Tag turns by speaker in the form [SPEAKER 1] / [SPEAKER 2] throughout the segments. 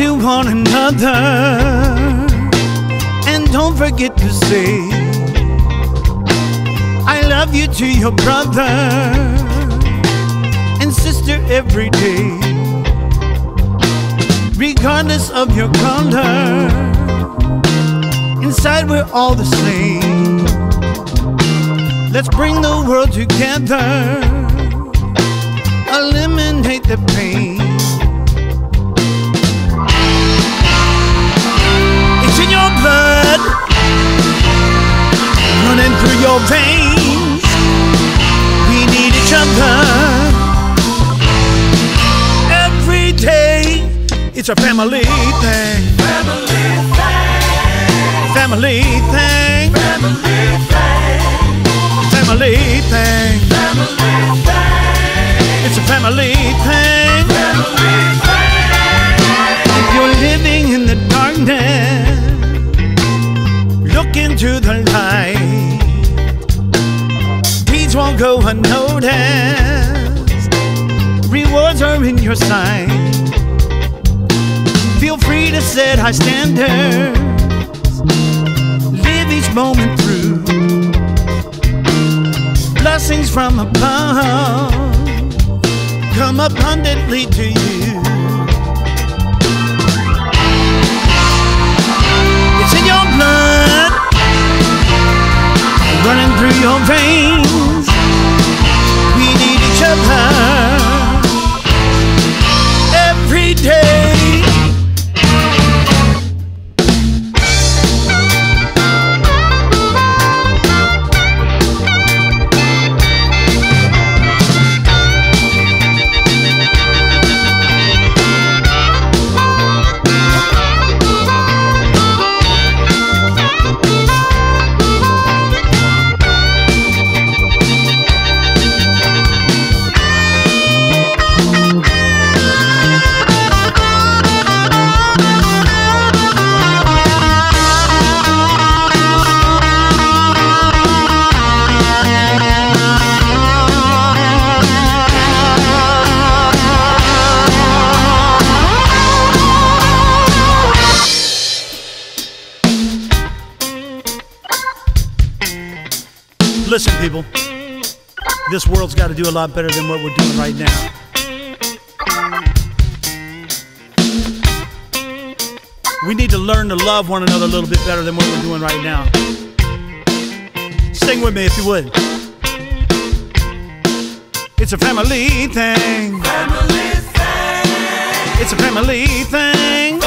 [SPEAKER 1] one another. And don't forget to say, I love you to your brother and sister every day. Regardless of your color, inside we're all the same. Let's bring the world together, eliminate the pain. It's a family thing. Family thing. Family thing. Family thing. It's a family thing. If you're living in the darkness, look into the light. Deeds won't go unnoticed. Rewards are in your sight. High standards. Live each moment through. Blessings from above come abundantly to you. Listen, people. This world's got to do a lot better than what we're doing right now. We need to learn to love one another a little bit better than what we're doing right now. Sing with me if you would. It's a family thing. It's a family thing.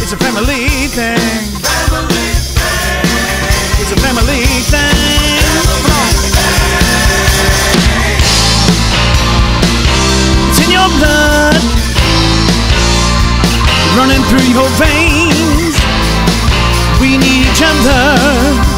[SPEAKER 1] It's a family thing. Your blood, running through your veins. We need each other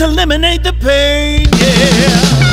[SPEAKER 1] eliminate the pain, yeah.